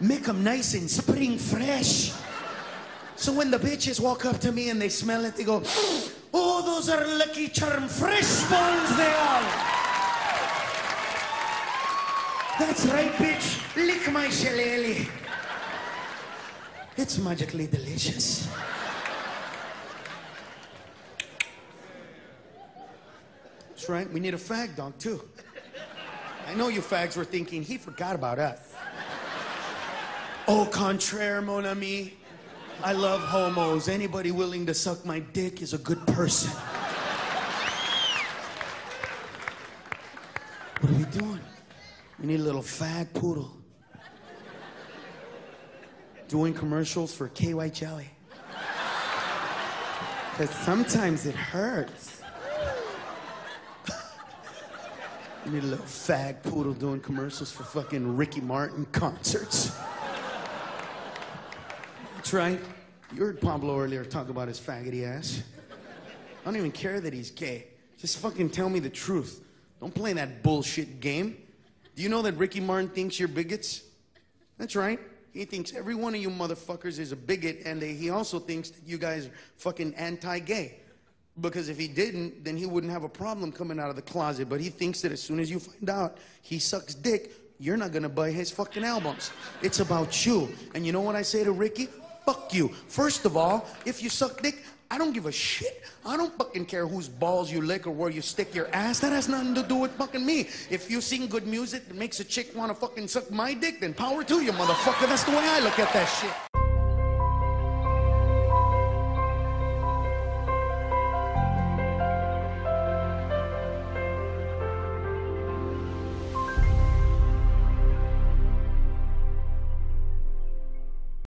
make them nice and spring fresh. So when the bitches walk up to me and they smell it, they go, oh, those are Lucky Charm fresh balls they are. That's right, bitch. Lick my shillelagh. It's magically delicious. That's right. We need a fag dog, too. I know you fags were thinking, he forgot about us. Au contraire, mon ami. I love homos. Anybody willing to suck my dick is a good person. What are we doing? We need a little fag poodle. Doing commercials for KY Jelly. Because sometimes it hurts. You need a little fag poodle doing commercials for fucking Ricky Martin concerts. That's right. You heard Pablo earlier talk about his faggoty ass. I don't even care that he's gay. Just fucking tell me the truth. Don't play that bullshit game. Do you know that Ricky Martin thinks you're bigots? That's right. He thinks every one of you motherfuckers is a bigot, and he also thinks that you guys are fucking anti gay. Because if he didn't, then he wouldn't have a problem coming out of the closet. But he thinks that as soon as you find out he sucks dick, you're not gonna buy his fucking albums. It's about you. And you know what I say to Ricky? Fuck you. First of all, if you suck dick, I don't give a shit. I don't fucking care whose balls you lick or where you stick your ass. That has nothing to do with fucking me. If you sing good music that makes a chick wanna fucking suck my dick, then power to you, motherfucker. That's the way I look at that shit.